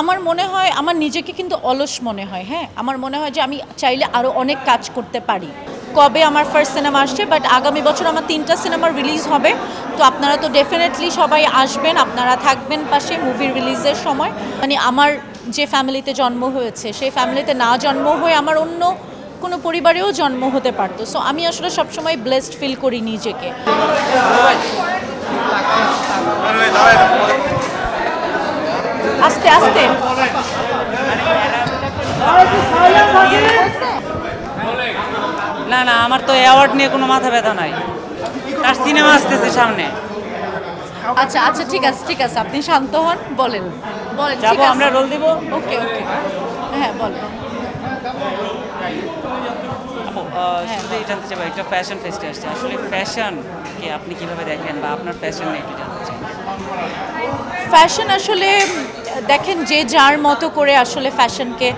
আমার মনে হয়, আমার নিজেকে কিন্তু অলস মনে হয় হ্যাঁ? আমার মনে হয় যে আমি চাইলে আরও অনেক কাজ করতে পারি। কবে আমার ফার্স্ট সিনেমা আসছে বাট আগামী বছর আমার তিনটা সিনেমা রিলিজ হবে। তো আপনারা তো ডেফিনেটলি সবাই আসবেন, আপনারা থাকবেন পাশে মুভির রিলিজের সময়। মানে আমার যে ফ্যামিলিতে জন্ম হয়েছে, সেই ফ্যামিলিতে না জন্ম হয়ে আমার অন্য কোনো পরিবারেও জন্ম হতে পারতো। সো আমি আসলে সবসময় ব্লেসড ফিল করি নিজেকে। আস্তে আস্তে। না না আমার তো অ্যাওয়ার্ড নিয়ে কোনো মাথা ব্যথা নাই। তার সিনেমা আসতেছে সামনে। আচ্ছা আচ্ছা ঠিক আছে ঠিক আছে। আপনি শান্ত হন বলেন। বলেন যাব আমরা রোল দিব। ওকে ওকে। হ্যাঁ বলেন। জানতে চাই একটা ফ্যাশন ফেস্টে আসছে। আসলে ফ্যাশনকে আপনি কীভাবে দেখেন বা আপনার ফ্যাশন নিয়ে একটু জানতে চাই। ফ্যাশন আসলে, দেখেন যে যার মতো করে আসলে ফ্যাশনকে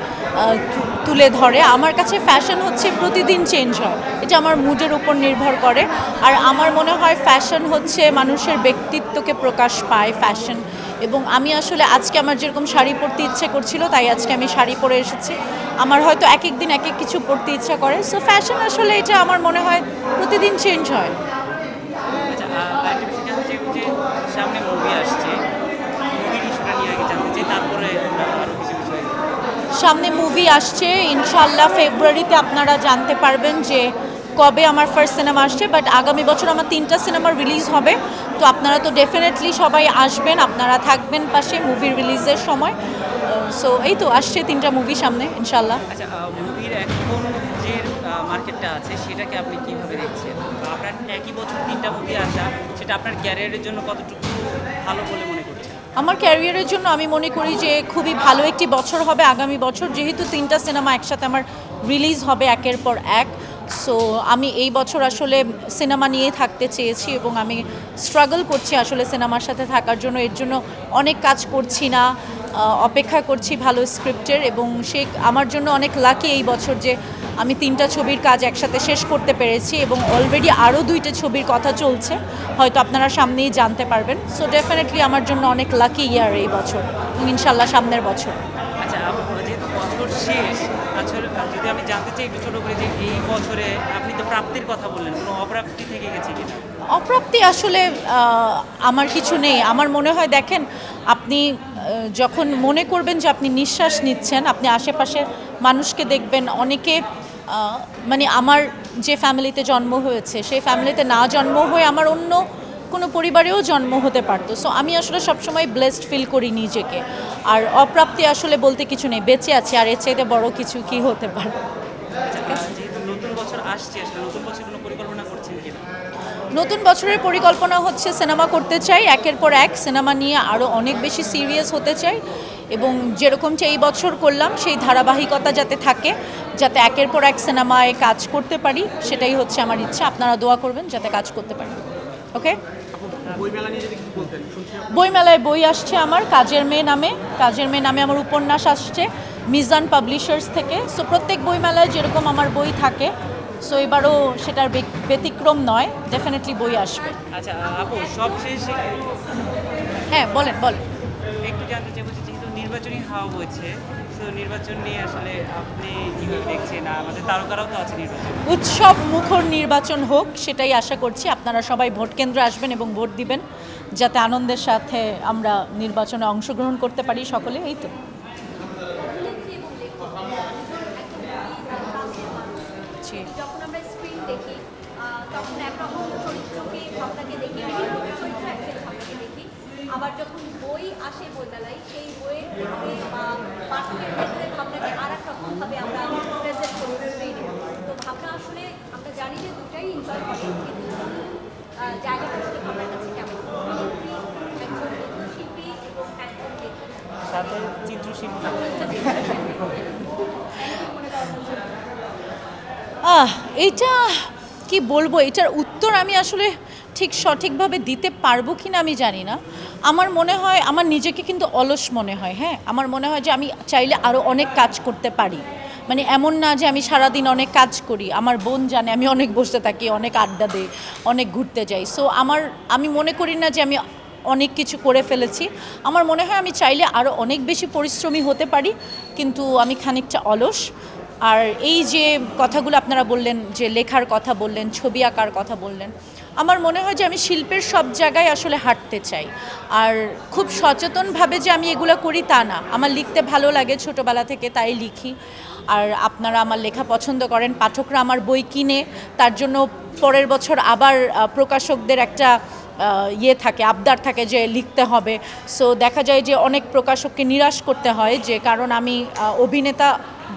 তুলে ধরে। আমার কাছে ফ্যাশন হচ্ছে প্রতিদিন চেঞ্জ হয়। এটা আমার মুডের উপর নির্ভর করে। আর আমার মনে হয় ফ্যাশন হচ্ছে মানুষের ব্যক্তিত্বকে প্রকাশ পায় ফ্যাশন। এবং আমি আসলে আজকে আমার যেরকম শাড়ি পরতে ইচ্ছে করছিল, তাই আজকে আমি শাড়ি পরে এসেছি। আমার হয়তো এক এক দিন এক এক কিছু পরতে ইচ্ছা করে। সো ফ্যাশন আসলে এটা আমার মনে হয় প্রতিদিন চেঞ্জ হয় আচ্ছা আহ, আরেকটা বিষয় জানতে চাই যে সামনে মুভি আসছে মুভির ইস্যুটা নিয়ে আগে জানতে চাই তারপরে আহ, আরও কিছু বিষয় সামনে মুভি আসছে ইনশাল্লাহ ফেব্রুয়ারিতে আপনারা জানতে পারবেন যে কবে আমার ফার্স্ট সিনেমা আসছে বাট আগামী বছর আমার তিনটা সিনেমা রিলিজ হবে। তো আপনারা তো ডেফিনেটলি সবাই আসবেন, আপনারা থাকবেন পাশে মুভির রিলিজের সময়। সো এই তো, আসছে তিনটা মুভি সামনে ইনশাল্লাহ আচ্ছা মুভির যে মার্কেটটা আছে, সেটাকে আপনি দেখছেন? আপনার একই বছর মুভি আসা আপনার ক্যারিয়ারের জন্য কতটুকু ভালো বলে মনে আমার ক্যারিয়ারের জন্য আমি মনে করি যে খুবই ভালো একটি বছর হবে আগামী বছর। যেহেতু তিনটা সিনেমা একসাথে আমার রিলিজ হবে একের পর এক। সো আমি এই বছর আসলে সিনেমা নিয়ে থাকতে চেয়েছি এবং আমি স্ট্রাগল করছি আসলে সিনেমার সাথে থাকার জন্য। এর জন্য অনেক কাজ করছি না অপেক্ষা করছি ভালো স্ক্রিপ্টের এবং সে, আমার জন্য অনেক লাকি এই বছর যে আমি তিনটা ছবির কাজ একসাথে শেষ করতে পেরেছি এবং অলরেডি আরও দুইটা ছবির কথা চলছে। হয়তো আপনারা সামনেই জানতে পারবেন। সো ডেফিনেটলি আমার জন্য অনেক লাকি ইয়ার এই বছর। ইনশাল্লাহ সামনের বছর। আচ্ছা বছর শেষ যদি আমি জানতে চাই একটু ছোটো করে যে এই বছরে আপনি তো প্রাপ্তির কথা বললেন কোনো অপ্রাপ্তি থেকে গেছে কিনা? অপ্রাপ্তি আসলে আমার কিছু নেই। আমার মনে হয় দেখেন আপনি যখন মনে করবেন যে আপনি নিঃশ্বাস নিচ্ছেন আপনি আশেপাশে মানুষকে দেখবেন অনেকে মানে আমার যে ফ্যামিলিতে জন্ম হয়েছে সেই ফ্যামিলিতে না জন্ম হয়ে আমার অন্য কোনো পরিবারেও জন্ম হতে পারতো। সো আমি আসলে সবসময় ব্লেসড ফিল করি নিজেকে। আর অপ্রাপ্তি আসলে বলতে কিছু নেই। বেঁচে আছে আর এর চাইতে বড় কিছু কি হতে পারে? নতুন বছরের পরিকল্পনা হচ্ছে সিনেমা করতে চাই। একের পর এক সিনেমা নিয়ে আরও অনেক বেশি সিরিয়াস হতে চাই। এবং যেরকমটা এই বছর করলাম সেই ধারাবাহিকতা যাতে থাকে যাতে একের পর এক সিনেমায় কাজ করতে পারি সেটাই হচ্ছে আমার ইচ্ছা। আপনারা দোয়া করবেন যাতে কাজ করতে পারি। ওকে? বইমেলায় বই আসছে আমার কাজের মেয়ে নামে। কাজের মেয়ে নামে আমার উপন্যাস আসছে মিজান পাবলিশার্স থেকে। সো প্রত্যেক বইমেলায় যেরকম আমার বই থাকে সো এবারও সেটার ব্যতিক্রম নয় ডেফিনেটলি বই আসবে। আচ্ছা সবশেষে হ্যাঁ বলেন বলেন। একটু জানতে যে যেহেতু নির্বাচনী হাওয়া বইছে। তো নির্বাচন নিয়ে আসলে আপনি কীভাবে দেখছেন? আর আমাদের তারকারাও তো আছে নির্বাচন। উৎসব মুখর নির্বাচন হোক সেটাই আশা করছি। আপনারা সবাই ভোট কেন্দ্রে আসবেন এবং ভোট দিবেন যাতে আনন্দের সাথে আমরা নির্বাচনে অংশগ্রহণ করতে পারি সকলে এই তো। যখন আমরা স্ক্রিন দেখি তখন একরকম চরিত্রকে ভাবনাকে দেখি বিভিন্ন চরিত্র একজন ভাবনাকে দেখি। আবার যখন বই আসে বইমেলায় সেই বইয়ের পাঠকের ক্ষেত্রে ভাবনাকে আর এক রকমভাবে আমরা প্রেজেন্ট করি স্ক্রিনে তো ভাবনা আসলে আমরা জানি যে দুটাই এনজয় করি কিন্তু জায়গাটা আসলে আমার কাছে কেমন? একজন নৃত্যশিল্পী এবং একজন সাথে চিত্রশিল্পী। আহ এইটা কি বলব, এটার উত্তর আমি আসলে ঠিক সঠিকভাবে দিতে পারব কি না আমি জানি না। আমার মনে হয়, আমার নিজেকে কিন্তু অলস মনে হয় হ্যাঁ? আমার মনে হয় যে আমি চাইলে আরও অনেক কাজ করতে পারি। মানে এমন না যে আমি সারাদিন অনেক কাজ করি, আমার বোন জানে আমি অনেক বসে থাকি, অনেক আড্ডা দিই, অনেক ঘুরতে যাই। সো আমার, আমি মনে করি না যে আমি অনেক কিছু করে ফেলেছি। আমার মনে হয় আমি চাইলে আরও অনেক বেশি পরিশ্রমী হতে পারি, কিন্তু আমি খানিকটা অলস। আর এই যে কথাগুলো আপনারা বললেন, যে লেখার কথা বললেন, ছবি আঁকার কথা বললেন, আমার মনে হয় যে আমি শিল্পের সব জায়গায় আসলে হাঁটতে চাই। আর খুব সচেতনভাবে যে আমি এগুলো করি তা না। আমার লিখতে ভালো লাগে ছোটোবেলা থেকে, তাই লিখি। আর আপনারা আমার লেখা পছন্দ করেন, পাঠকরা আমার বই কিনে, তার জন্য পরের বছর আবার প্রকাশকদের একটা ইয়ে থাকে, আবদার থাকে যে লিখতে হবে। সো দেখা যায় যে অনেক প্রকাশককে নিরাশ করতে হয় যে, কারণ আমি অভিনেতা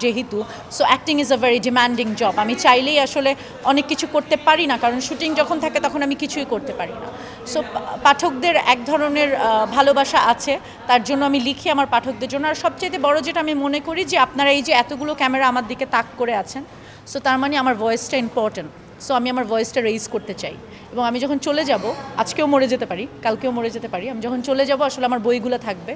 যেহেতু so acting is a very demanding job আমি চাইলেই আসলে অনেক কিছু করতে পারি না, কারণ শুটিং যখন থাকে তখন আমি কিছুই করতে পারি না। সো পাঠকদের এক ধরনের ভালোবাসা আছে, তার জন্য আমি লিখি আমার পাঠকদের জন্য। আর সবচেয়ে বড় যেটা আমি মনে করি যে আপনারা এই যে এতগুলো ক্যামেরা আমার দিকে তাক করে আছেন সো তার মানে আমার ভয়েসটা ইম্পর্ট্যান্ট সো আমি আমার ভয়েসটা রেইজ করতে চাই। এবং আমি যখন চলে যাব, আজকেও মরে যেতে পারি, কালকেও মরে যেতে পারি, আমি যখন চলে যাব, আসলে আমার বইগুলো থাকবে।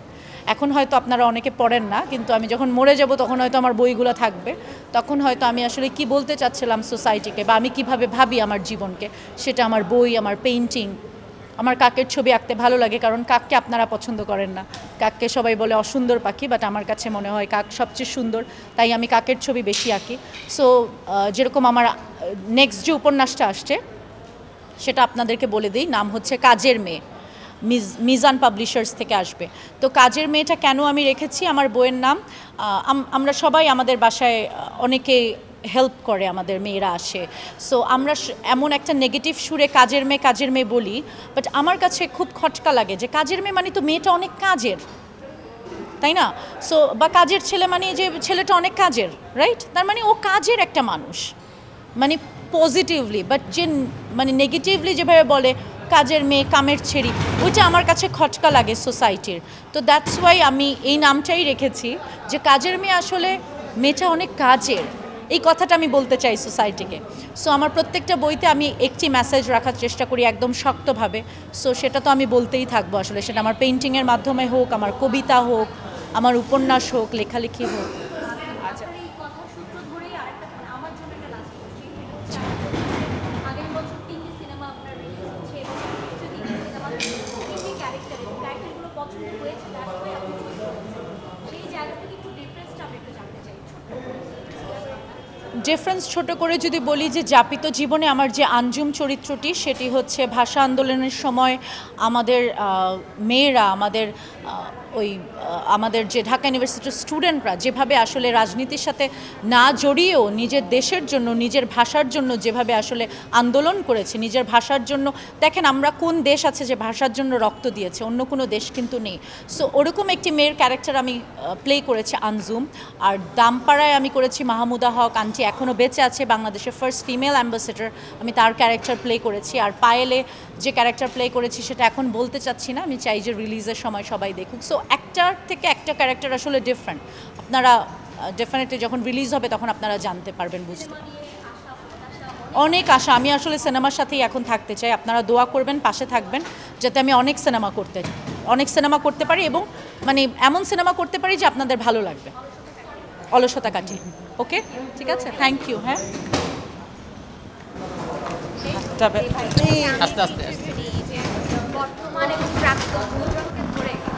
এখন হয়তো আপনারা অনেকে পড়েন না, কিন্তু আমি যখন মরে যাব, তখন হয়তো আমার বইগুলো থাকবে। তখন হয়তো আমি আসলে কি বলতে চাচ্ছিলাম সোসাইটিকে বা আমি কীভাবে ভাবি আমার জীবনকে, সেটা আমার বই, আমার পেইন্টিং আমার কাকের ছবি আঁকতে ভালো লাগে কারণ কাককে আপনারা পছন্দ করেন না। কাককে সবাই বলে অসুন্দর পাখি বাট আমার কাছে মনে হয় কাক সবচেয়ে সুন্দর তাই আমি কাকের ছবি বেশি আঁকি। সো যেরকম আমার নেক্সট যে উপন্যাসটা আসছে সেটা আপনাদেরকে বলে দিই নাম হচ্ছে কাজের মেয়ে। মিজ মিজান পাবলিশার্স থেকে আসবে। তো কাজের মেয়েটা কেন আমি রেখেছি? আমার বইয়ের নাম আমরা সবাই আমাদের বাসায় আহ, অনেকে হেল্প করে আমাদের মেয়েরা আসে। সো আমরা এমন একটা নেগেটিভ সুরে কাজের মেয়ে কাজের মেয়ে বলি বাট আমার কাছে খুব খটকা লাগে যে কাজের মেয়ে মানে তো মেয়েটা অনেক কাজের, তাই না? সো বা কাজের ছেলে মানে যে ছেলেটা অনেক কাজের রাইট তার মানে ও কাজের একটা মানুষ মানে পজিটিভলি বাট যে মানে নেগেটিভলি যেভাবে বলে, কাজের মেয়ে কামের ছেড়ি, ওইটা আমার কাছে খটকা লাগে সোসাইটির তো দ্যাটস ওয়াই আমি এই নামটাই রেখেছি যে কাজের মেয়ে আসলে মেয়েটা অনেক কাজের। এই কথাটা আমি বলতে চাই সোসাইটিকে। সো আমার প্রত্যেকটা বইতে আমি একটি মেসেজ রাখার চেষ্টা করি একদম শক্তভাবে। সো সেটা তো আমি বলতেই থাকব আসলে। সেটা আমার পেন্টিংয়ের মাধ্যমে হোক, আমার কবিতা হোক, আমার উপন্যাস হোক, লেখালেখি হোক আচ্ছা আপনার এই কথা সূত্র ধরেই আরেকটা মানে আমার জন্য একটা লাস্ট কোশ্চেন আগামী বছর তিনটি সিনেমা আপনার রিলিজ হচ্ছে এবং কিছু তিনটি সিনেমা তিনটি ক্যারেক্টার এবং ক্যারেক্টারগুলো পছন্দ হয়েছে তার ফলে আপনি চুজ করেছেন সেই জায়গা থেকে একটু ডিফারেন্সটা আমি একটু জানতে চাই ছোট্ট করে। ডিফারেন্স ছোট করে যদি বলি যে যাপিত জীবনে আমার যে আঞ্জুম চরিত্রটি, সেটি হচ্ছে ভাষা আন্দোলনের সময় আমাদের মেয়েরা আমাদের ওই আমাদের যে ঢাকা ইউনিভার্সিটির স্টুডেন্টরা যেভাবে আসলে রাজনীতির সাথে না জড়িয়েও নিজের দেশের জন্য, নিজের ভাষার জন্য যেভাবে আসলে আন্দোলন করেছে, নিজের ভাষার জন্য, দেখেন আমরা কোন দেশ আছে যে ভাষার জন্য রক্ত দিয়েছে, অন্য কোনো দেশ কিন্তু নেই। সো ওরকম একটি মেয়ের ক্যারেক্টার আমি প্লে করেছি আনজুম, আর দামপাড়ায় আমি করেছি মাহমুদা হক, আন্টি এখনও বেঁচে আছে বাংলাদেশের ফার্স্ট ফিমেল অ্যাম্বাসেডর আমি তার ক্যারেক্টার প্লে করেছি। আর পায়েলে যে ক্যারেক্টার প্লে করেছি সেটা এখন বলতে চাচ্ছি না, আমি চাই যে রিলিজের সময় সবাই দেখুক। সো একটার থেকে একটা ক্যারেক্টার আসলে ডিফারেন্ট আপনারা ডেফিনেটলি যখন রিলিজ হবে তখন আপনারা জানতে পারবেন বুঝতে অনেক আশা আমি আসলে সিনেমার সাথেই এখন থাকতে চাই আপনারা দোয়া করবেন পাশে থাকবেন যাতে আমি অনেক সিনেমা করতে অনেক সিনেমা করতে পারি এবং মানে এমন সিনেমা করতে পারি যে আপনাদের ভালো লাগবে অলসতা কাটিয়ে ওকে ঠিক আছে থ্যাংক ইউ হ্যাঁ আস্তে আস্তে বর্তমানে